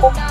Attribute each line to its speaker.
Speaker 1: 공유.